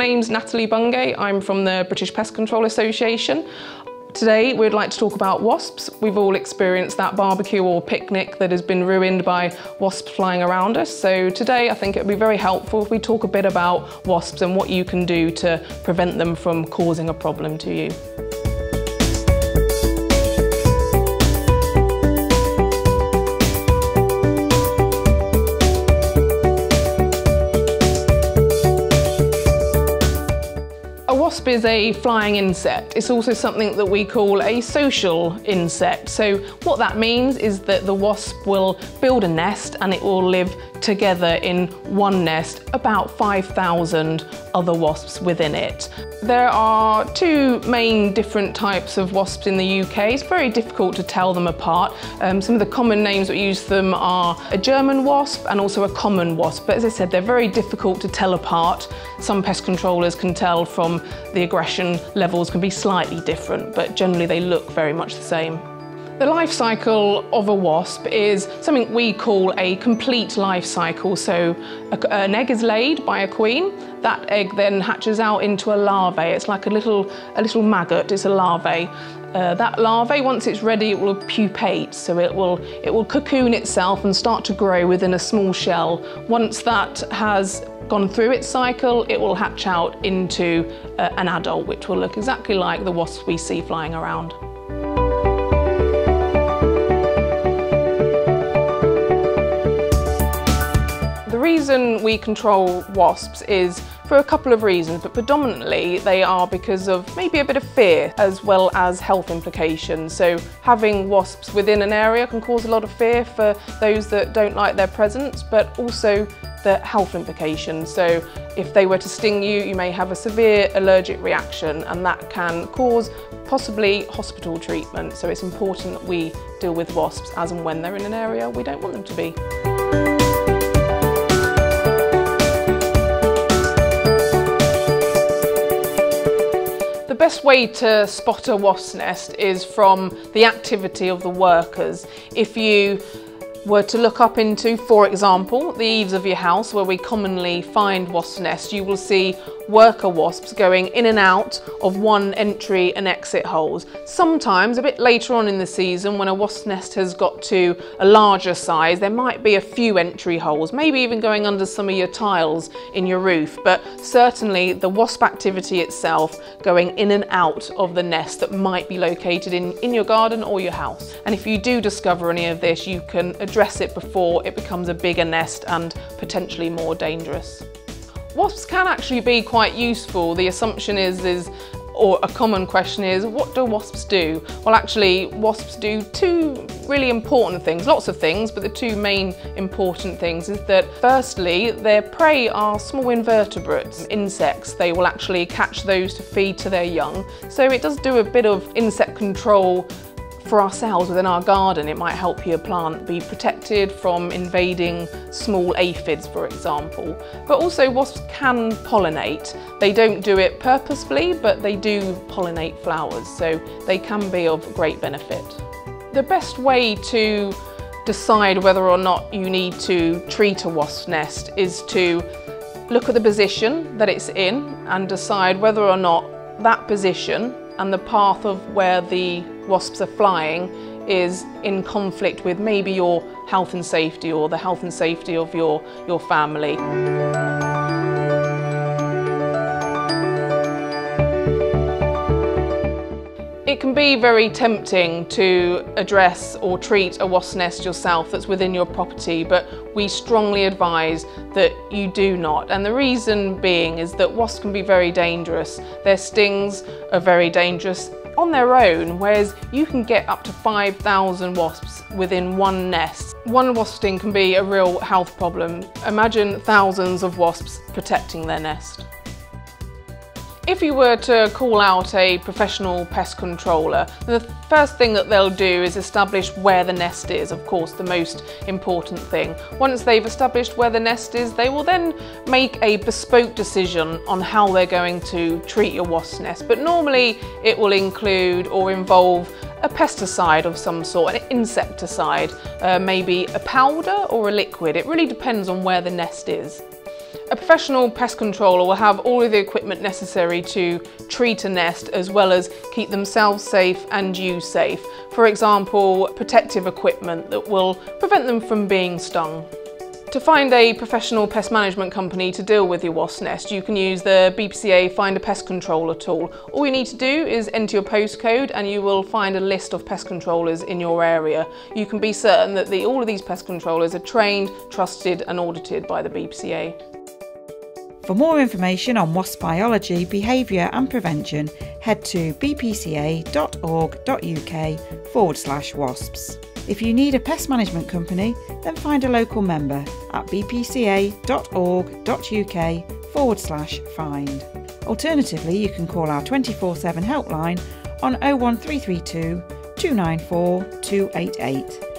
name's Natalie Bungay. I'm from the British Pest Control Association. Today we'd like to talk about wasps. We've all experienced that barbecue or picnic that has been ruined by wasps flying around us. So today I think it would be very helpful if we talk a bit about wasps and what you can do to prevent them from causing a problem to you. Wasp is a flying insect. It's also something that we call a social insect. So what that means is that the wasp will build a nest and it will live together in one nest, about 5,000 other wasps within it. There are two main different types of wasps in the UK. It's very difficult to tell them apart. Um, some of the common names that use them are a German wasp and also a common wasp. But as I said, they're very difficult to tell apart. Some pest controllers can tell from the aggression levels can be slightly different, but generally they look very much the same. The life cycle of a wasp is something we call a complete life cycle. So an egg is laid by a queen, that egg then hatches out into a larvae. It's like a little, a little maggot, it's a larvae. Uh, that larvae, once it's ready, it will pupate, so it will, it will cocoon itself and start to grow within a small shell. Once that has gone through its cycle, it will hatch out into uh, an adult, which will look exactly like the wasps we see flying around. Reason we control wasps is for a couple of reasons, but predominantly they are because of maybe a bit of fear as well as health implications. So having wasps within an area can cause a lot of fear for those that don't like their presence, but also the health implications. So if they were to sting you, you may have a severe allergic reaction and that can cause possibly hospital treatment. So it's important that we deal with wasps as and when they're in an area we don't want them to be. Best way to spot a wasp nest is from the activity of the workers. If you were to look up into, for example, the eaves of your house where we commonly find wasp nests, you will see worker wasps going in and out of one entry and exit holes. Sometimes a bit later on in the season when a wasp nest has got to a larger size, there might be a few entry holes, maybe even going under some of your tiles in your roof, but certainly the wasp activity itself going in and out of the nest that might be located in, in your garden or your house. And if you do discover any of this, you can address it before it becomes a bigger nest and potentially more dangerous. Wasps can actually be quite useful. The assumption is, is or a common question is, what do wasps do? Well, actually, wasps do two really important things, lots of things, but the two main important things is that firstly, their prey are small invertebrates, insects. They will actually catch those to feed to their young. So it does do a bit of insect control for ourselves within our garden, it might help your plant be protected from invading small aphids, for example. But also wasps can pollinate. They don't do it purposefully, but they do pollinate flowers, so they can be of great benefit. The best way to decide whether or not you need to treat a wasp nest is to look at the position that it's in and decide whether or not that position and the path of where the wasps are flying is in conflict with maybe your health and safety or the health and safety of your, your family. It can be very tempting to address or treat a wasp nest yourself that's within your property, but we strongly advise that you do not. And the reason being is that wasps can be very dangerous. Their stings are very dangerous on their own, whereas you can get up to 5,000 wasps within one nest. One wasp sting can be a real health problem. Imagine thousands of wasps protecting their nest. If you were to call out a professional pest controller, the first thing that they'll do is establish where the nest is, of course, the most important thing. Once they've established where the nest is, they will then make a bespoke decision on how they're going to treat your wasp nest. But normally it will include or involve a pesticide of some sort, an insecticide, uh, maybe a powder or a liquid. It really depends on where the nest is. A professional pest controller will have all of the equipment necessary to treat a nest as well as keep themselves safe and you safe. For example, protective equipment that will prevent them from being stung. To find a professional pest management company to deal with your wasp nest, you can use the BPCA Find a Pest Controller tool. All you need to do is enter your postcode and you will find a list of pest controllers in your area. You can be certain that the, all of these pest controllers are trained, trusted and audited by the BPCA. For more information on wasp biology, behaviour and prevention, head to bpca.org.uk forward slash wasps. If you need a pest management company, then find a local member at bpca.org.uk forward slash find. Alternatively, you can call our 24 7 helpline on 01332 294 288.